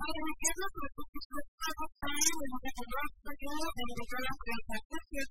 permitir nuestro recurso para salir de lo que tenemos pequeño en el que las transacciones